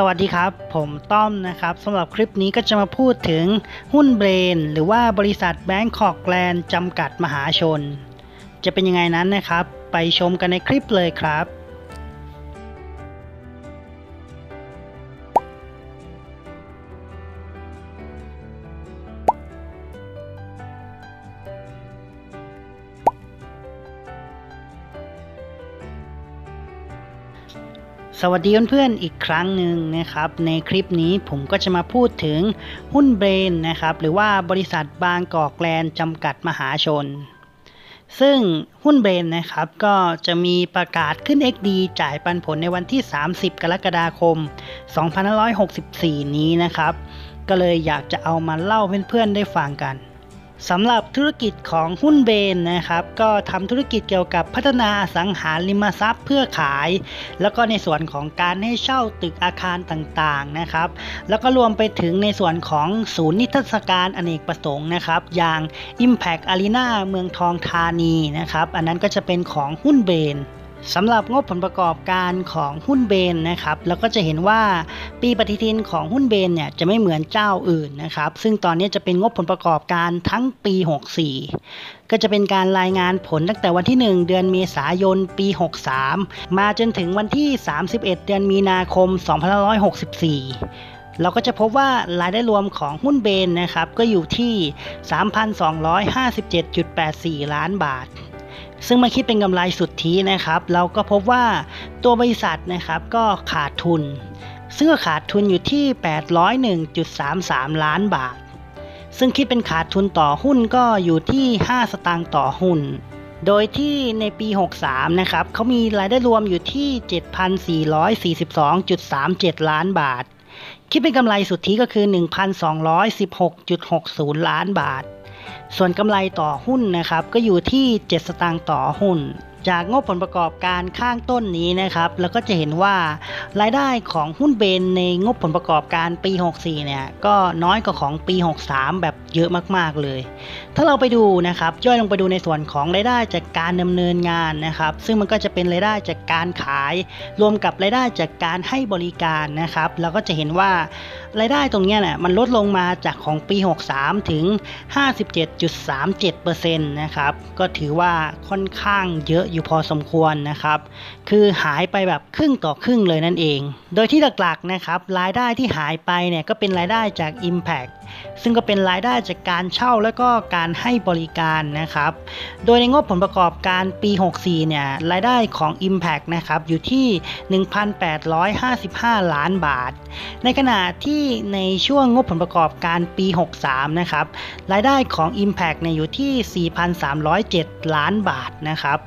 สวัสดีครับ ผมต้อมนะครับสำหรับคลิปนี้ก็จะมาพูดถึงหุ้นเบรน หรือว่าบริษัทแบงก์คอกแลนด์จำกัดมหาชน จะเป็นยังไงนั้นนะครับ ไปชมกันในคลิปเลยครับ สวัสดีเพื่อนๆอีกครั้งหนึ่งนะครับ ในคลิปนี้ผมก็จะมาพูดถึงหุ้นเบรนนะครับ หรือว่าบริษัทบางกอกแลนจำกัดมหาชน ซึ่งหุ้นเบรนนะครับก็จะมีประกาศขึ้น XD จ่ายปันผลในวันที่ 30 กรกฎาคม 2564 นี้นะครับ ก็เลยอยากจะเอามาเล่าเพื่อนๆได้ฟังกัน สำหรับธุรกิจของหุ้นเบนนะครับ ก็ทำธุรกิจเกี่ยวกับพัฒนาสังหาริมทรัพย์เพื่อขาย แล้วก็ในส่วนของการให้เช่าตึกอาคารต่างๆนะครับ แล้วก็รวมไปถึงในส่วนของศูนย์นิทรรศการอเนกประสงค์นะครับ อย่าง Impact Arena เมืองทองธานีนะครับ อันนั้นก็จะเป็นของหุ้นเบน สำหรับงบผลประกอบการของหุ้นเบนนะครับแล้วก็จะเห็นว่าปีปฏิทินของหุ้นเบนเนี่ยจะไม่เหมือนเจ้าอื่นนะครับ ซึ่งตอนนี้จะเป็นงบผลประกอบการทั้งปี 64 ก็จะเป็นการรายงานผลตั้งแต่วันที่ 1 เดือนเมษายนปี 63 มาจนถึงวันที่ 31 เดือนมีนาคม 2564เราก็จะพบว่ารายได้รวมของหุ้นเบนนะครับ ก็อยู่ที่ 3,257.84 ล้านบาท ซึ่งมาคิดเป็นกำไรสุทธินะครับ เราก็พบว่าตัวบริษัทนะครับก็ขาดทุน ซึ่งขาดทุนอยู่ที่ 801.33 ล้านบาท ซึ่งคิดเป็นขาดทุนต่อหุ้นก็อยู่ที่ 5 สตางค์ต่อหุ้น โดยที่ในปี 63 นะครับเขามีรายได้รวมอยู่ที่ 7,442.37 ล้านบาท คิดเป็นกำไรสุทธิก็คือ 1,216.60 ล้านบาท ส่วนกำไรต่อหุ้นนะครับ ก็อยู่ที่ 7 สตางค์ต่อหุ้น จากงบผลประกอบการข้างต้นนี้นะครับ แล้วก็จะเห็นว่ารายได้ของหุ้นเบนในงบผลประกอบการปี 64 เนี่ย ก็น้อยกว่าของปี 63 แบบเยอะมากๆเลย ถ้าเราไปดูนะครับย่อยลงไปดูในส่วนของรายได้จากการดำเนินงานนะครับ ซึ่งมันก็จะเป็นรายได้จากการขาย รวมกับรายได้จากการให้บริการนะครับ เราก็จะเห็นว่ารายได้ตรงนี้เนี่ยมันลดลงมาจากของปี 63 ถึง 57.37%นะครับก็ถือว่าค่อนข้างเยอะอยู่พอสมควรนะครับ คือหายไปแบบครึ่งต่อครึ่งเลยนั่นเอง โดยที่หลักๆนะครับรายได้ที่หายไปเนี่ยก็เป็นรายได้จาก Impact ซึ่งก็เป็นรายได้จากการเช่าและก็การให้บริการนะครับ โดยในงบผลประกอบการปี 64 เนี่ยรายได้ของ Impact นะครับอยู่ที่ 1,855 ล้านบาท ในขณะที่ในช่วงงบผลประกอบการปี 63 นะครับรายได้ของ Impact เนี่ยอยู่ที่ 4,307 ล้านบาทนะครับ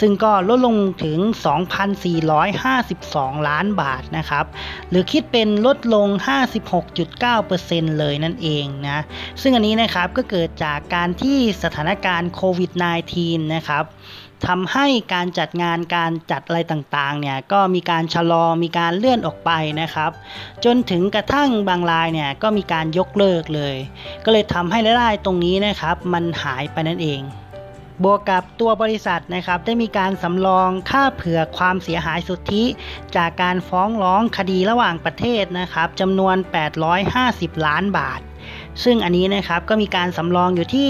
ซึ่งก็ลดลงถึง2,452 ล้านบาทนะครับ หรือคิดเป็นลดลง 56.9%เลยนั่นเองนะ ซึ่งอันนี้นะครับก็เกิดจากการที่สถานการณ์โควิด -19 นะครับทำให้การจัดงานการจัดอะไรต่างๆเนี่ยก็มีการชะลอมีการเลื่อนออกไปนะครับ จนถึงกระทั่งบางรายเนี่ยก็มีการยกเลิกเลย ก็เลยทำให้รายได้ตรงนี้นะครับ มันหายไปนั่นเอง บวกกับตัวบริษัทนะครับได้มีการสำรองค่าเผื่อความเสียหายสุทธิ จากการฟ้องร้องคดีระหว่างประเทศนะครับจำนวน 850 ล้านบาท ซึ่งอันนี้นะครับก็มีการสำรองอยู่ที่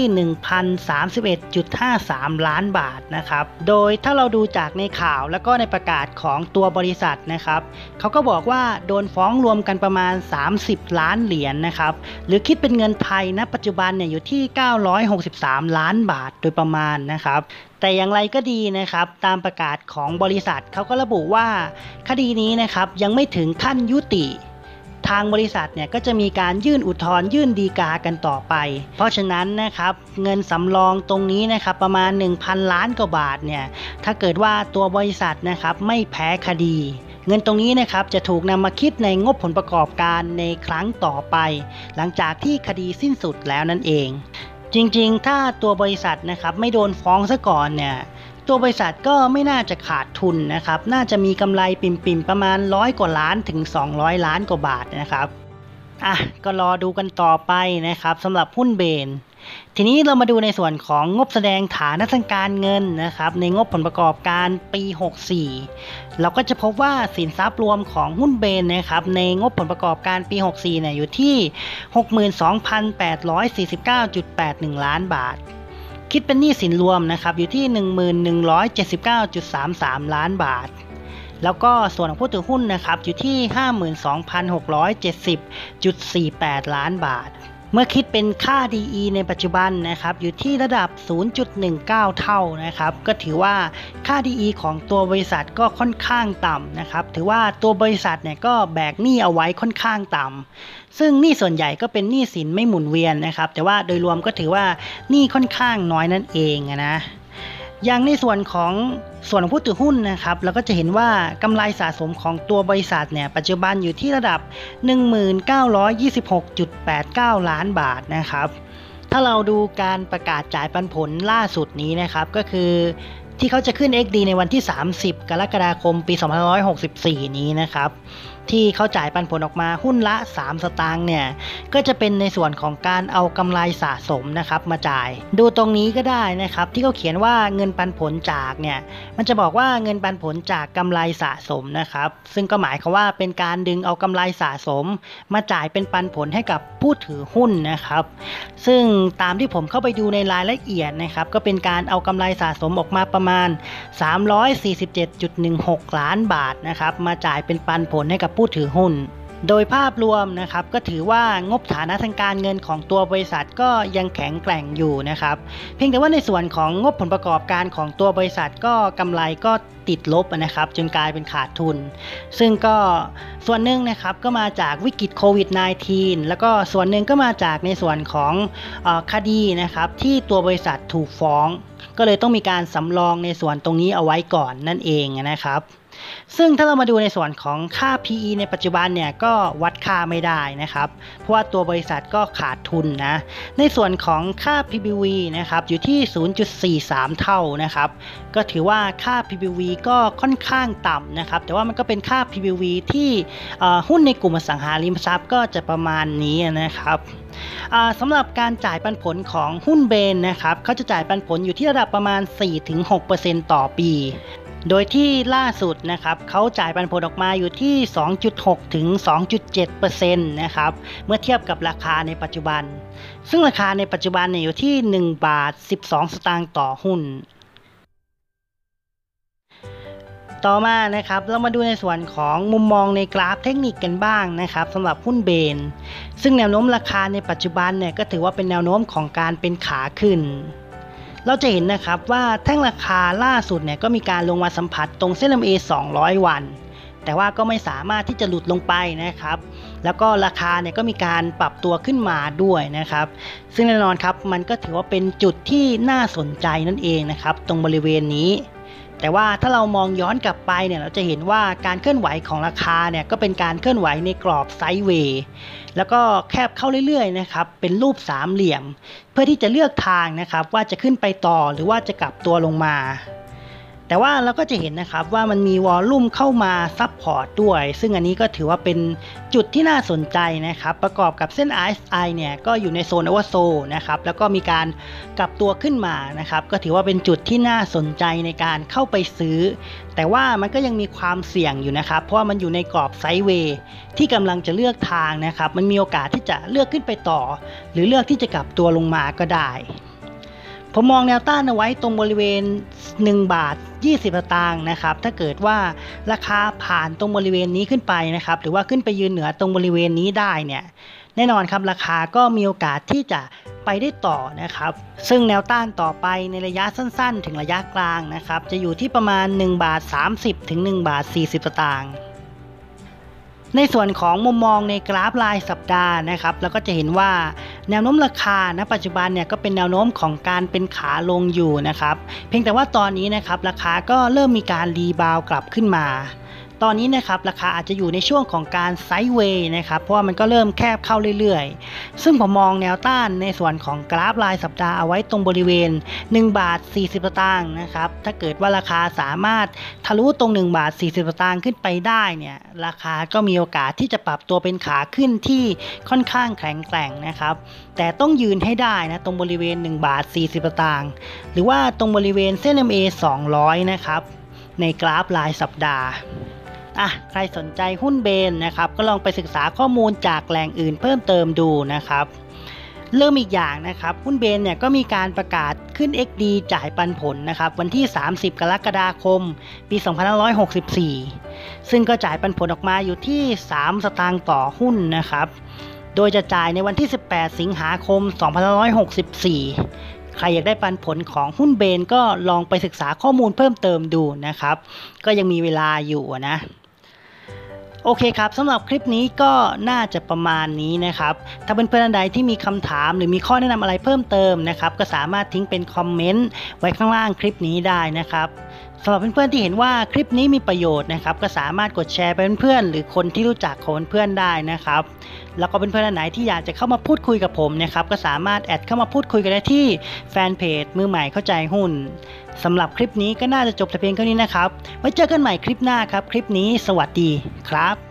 1,031.53 ล้านบาทนะครับ โดยถ้าเราดูจากในข่าวแล้วก็ในประกาศของตัวบริษัทนะครับเขาก็บอกว่าโดนฟ้องรวมกันประมาณ 30 ล้านเหรียญนนะครับ หรือคิดเป็นเงินไทยณปัจจุบันเนี่ยอยู่ที่ 963 ล้านบาทโดยประมาณนะครับแต่อย่างไรก็ดีนะครับ ตามประกาศของบริษัทเขาก็ระบุว่า คดีนี้นะครับยังไม่ถึงขั้นยุติ ทางบริษัทเนี่ยก็จะมีการยื่นอุทธรณ์ยื่นดีกากันต่อไป เพราะฉะนั้นนะครับเงินสำรองตรงนี้นะครับประมาณ 1,000 ล้านกว่าบาทเนี่ยถ้าเกิดว่าตัวบริษัทนะครับไม่แพ้คดีเงินตรงนี้นะครับจะถูกนำมาคิดในงบผลประกอบการในครั้งต่อไป หลังจากที่คดีสิ้นสุดแล้วนั่นเอง จริงๆ ถ้าตัวบริษัทนะครับไม่โดนฟ้องซะก่อนเนี่ย ตัวบริษัทก็ไม่น่าจะขาดทุนนะครับ น่าจะมีกำไรปิ่มๆ ประมาณร้อยกว่าล้านถึง 200 ล้านกว่าบาทนะครับอะก็รอดูกันต่อไปนะครับสำหรับหุ้นเบน ทีนี้เรามาดูในส่วนของงบแสดงฐานทางการเงินนะครับ ในงบผลประกอบการปี 64 เราก็จะพบว่าสินทรัพย์รวมของหุ้นเบนนะครับ ในงบผลประกอบการปี 64 เนี่ยอยู่ที่ 62,849.81 ล้านบาท คิดเป็นหนี้สินรวมนะครับอยู่ที่ 1179.33 ล้านบาท แล้วก็ส่วนของผู้ถือหุ้นนะครับอยู่ที่ 52,670.48 ล้านบาท เมื่อคิดเป็นค่า DE ในปัจจุบันนะครับอยู่ที่ระดับ 0.19 เท่านะครับก็ถือว่าค่า DE ของตัวบริษัทก็ค่อนข้างต่ำนะครับถือว่าตัวบริษัทเนี่ยก็แบกหนี้เอาไว้ค่อนข้างต่ำซึ่งหนี้ส่วนใหญ่ก็เป็นหนี้สินไม่หมุนเวียนนะครับแต่ว่าโดยรวมก็ถือว่าหนี้ค่อนข้างน้อยนั่นเองนะ อย่างในส่วนของส่วนของผู้ถือหุ้นนะครับเราก็จะเห็นว่ากำไรสะสมของตัวบริษัทเนี่ยปัจจุบันอยู่ที่ระดับ 1926.89 ล้านบาทนะครับ ถ้าเราดูการประกาศจ่ายปันผลล่าสุดนี้นะครับก็คือที่เขาจะขึ้น XD ในวันที่ 30 กรกฎาคม ปี 2564 นี้นะครับ ที่เขาจ่ายปันผลออกมาหุ้นละ 3 สตางค์เนี่ยก็จะเป็นในส่วนของการเอากำไรสะสมนะครับมาจ่าย ดูตรงนี้ก็ได้นะครับ ที่เขาเขียนว่าเงินปันผลจากเนี่ยมันจะบอกว่าเงินปันผลจากกำไรสะสมนะครับ ซึ่งก็หมายความว่าเป็นการดึงเอากำไรสะสม มาจ่ายเป็นปันผลให้กับผู้ถือหุ้นนะครับ ซึ่งตามที่ผมเข้าไปดูในรายละเอียดนะครับ ก็เป็นการเอากำไรสะสมออกมาประมาณ 347.16 ล้านบาทนะครับ มาจ่ายเป็นปันผลให้กับผู้ถือหุ้น โดยภาพรวมนะครับก็ถือว่างบฐานะทางการเงินของตัวบริษัทก็ยังแข็งแกร่งอยู่นะครับ เพียงแต่ว่าในส่วนของงบผลประกอบการของตัวบริษัทก็กำไรก็ติดลบนะครับจนกลายเป็นขาดทุน ซึ่งก็ส่วนหนึ่งนะครับก็มาจากวิกฤตโควิด -19 แล้วก็ส่วนหนึ่งก็มาจากในส่วนของอคดีนะครับที่ตัวบริษัทถูกฟ้อง ก็เลยต้องมีการสำรองในส่วนตรงนี้เอาไว้ก่อนนั่นเองนะครับ ซึ่งถ้าเรามาดูในส่วนของค่า PE ในปัจจุบันเนี่ยก็วัดค่าไม่ได้นะครับ เพราะว่าตัวบริษัทก็ขาดทุนนะ ในส่วนของค่า PBV นะครับอยู่ที่ 0.43 เท่านะครับ ก็ถือว่าค่า PBV ก็ค่อนข้างต่ำนะครับ แต่ว่ามันก็เป็นค่า PBV ที่หุ้นในกลุ่มอสังหาริมทรัพย์ก็จะประมาณนี้นะครับสำหรับการจ่ายปันผลของหุ้นเบนนะครับเขาจะจ่ายปันผลอยู่ที่ระดับประมาณ 4-6%ต่อปี โดยที่ล่าสุดนะครับเขาจ่ายปันผลออกมาอยู่ที่ 2.6 ถึง 2.7%นะครับเมื่อเทียบกับราคาในปัจจุบัน ซึ่งราคาในปัจจุบันเนี่ยอยู่ที่ 1 บาท 12 สตางค์ต่อหุ้น ต่อมานะครับเรามาดูในส่วนของมุมมองในกราฟเทคนิคกันบ้างนะครับสำหรับหุ้นเบน ซึ่งแนวโน้มราคาในปัจจุบันเนี่ยก็ถือว่าเป็นแนวโน้มของการเป็นขาขึ้น เราจะเห็นนะครับว่าแท่งราคาล่าสุดเนี่ยก็มีการลงมาสัมผัสตรงเส้น MA 200 วัน แต่ว่าก็ไม่สามารถที่จะหลุดลงไปนะครับ แล้วก็ราคาเนี่ยก็มีการปรับตัวขึ้นมาด้วยนะครับ ซึ่งแน่นอนครับมันก็ถือว่าเป็นจุดที่น่าสนใจนั่นเองนะครับ ตรงบริเวณนี้ แต่ว่าถ้าเรามองย้อนกลับไปเนี่ยเราจะเห็นว่าการเคลื่อนไหวของราคาเนี่ยก็เป็นการเคลื่อนไหวในกรอบ sideway แล้วก็แคบเข้าเรื่อยๆนะครับเป็นรูปสามเหลี่ยม เพื่อที่จะเลือกทางนะครับว่าจะขึ้นไปต่อหรือว่าจะกลับตัวลงมา แต่ว่าเราก็จะเห็นนะครับว่ามันมี volume เข้ามา support ด้วย ซึ่งอันนี้ก็ถือว่าเป็นจุดที่น่าสนใจนะครับ ประกอบกับเส้น RSI เนี่ยก็อยู่ในโซนอวโซนะครับ แล้วก็มีการกลับตัวขึ้นมานะครับ ก็ถือว่าเป็นจุดที่น่าสนใจในการเข้าไปซื้อ แต่ว่ามันก็ยังมีความเสี่ยงอยู่นะครับ เพราะว่ามันอยู่ในกรอบไซด์เวย์ที่กำลังจะเลือกทางนะครับ มันมีโอกาสที่จะเลือกขึ้นไปต่อ หรือเลือกที่จะกลับตัวลงมาก็ได้ ผมมองแนวต้านเอาไว้ตรงบริเวณ 1 บาท 20สตางค์นะครับ ถ้าเกิดว่าราคาผ่านตรงบริเวณนี้ขึ้นไปนะครับ หรือว่าขึ้นไปยืนเหนือตรงบริเวณนี้ได้เนี่ย แน่นอนครับราคาก็มีโอกาสที่จะไปได้ต่อนะครับ ซึ่งแนวต้านต่อไปในระยะสั้น ๆ ถึงระยะกลางนะครับ จะอยู่ที่ประมาณ 1 บาท 30 ถึง 1 บาท 40สตางค์ ในส่วนของมุมมองในกราฟรายสัปดาห์นะครับเราก็จะเห็นว่าแนวโน้มราคาณปัจจุบันเนี่ยก็เป็นแนวโน้มของการเป็นขาลงอยู่นะครับ เพียงแต่ว่าตอนนี้นะครับราคาก็เริ่มมีการรีบาวกลับขึ้นมา ตอนนี้นะครับราคาอาจจะอยู่ในช่วงของการไซด์เวย์นะครับเพราะว่ามันก็เริ่มแคบเข้าเรื่อยๆ ซึ่งผมมองแนวต้านในส่วนของกราฟรายสัปดาห์เอาไว้ตรงบริเวณ 1 บาท 40สตางค์นะครับถ้าเกิดว่าราคาสามารถทะลุตรง 1 บาท 40สตางค์ขึ้นไปได้เนี่ยราคาก็มีโอกาสที่จะปรับตัวเป็นขาขึ้นที่ค่อนข้างแข็งแกร่งนะครับแต่ต้องยืนให้ได้นะตรงบริเวณ 1 บาท 40สตางค์หรือว่าตรงบริเวณเส้น MA 200 นะครับในกราฟรายสัปดาห์ อะใครสนใจหุ้นเบนนะครับ ก็ลองไปศึกษาข้อมูลจากแหล่งอื่นเพิ่มเติมดูนะครับเริ่มอีกอย่างนะครับ หุ้นเบนเนี่ยก็มีการประกาศขึ้น XD จ่ายปันผลนะครับวันที่ 30 กรกฎาคม ปี 2564 ซึ่งก็จ่ายปันผลออกมาอยู่ที่ 3 สตางค์ต่อหุ้นนะครับ โดยจะจ่ายในวันที่ 18 สิงหาคม 2564 ใครอยากได้ปันผลของหุ้นเบนก็ลองไปศึกษาข้อมูลเพิ่มเติมดูนะครับ ก็ยังมีเวลาอยู่นะ โอเคครับสำหรับคลิปนี้ก็น่าจะประมาณนี้นะครับ ถ้าเพื่อนๆท่านใดที่มีคำถามหรือมีข้อแนะนำอะไรเพิ่มเติมนะครับ ก็สามารถทิ้งเป็นคอมเมนต์ไว้ข้างล่างคลิปนี้ได้นะครับ สำหรับเพื่อนๆที่เห็นว่าคลิปนี้มีประโยชน์นะครับ ก็สามารถกดแชร์ไปเพื่อนๆหรือคนที่รู้จักของเพื่อนๆได้นะครับ แล้วก็เพื่อนๆไหนที่อยากจะเข้ามาพูดคุยกับผมนะครับก็สามารถแอดเข้ามาพูดคุยกันได้ที่แฟนเพจมือใหม่เข้าใจหุ้นสำหรับคลิปนี้ก็น่าจะจบแต่เพียงเท่านี้นะครับไว้เจอกันใหม่คลิปหน้าครับ คลิปนี้สวัสดีครับ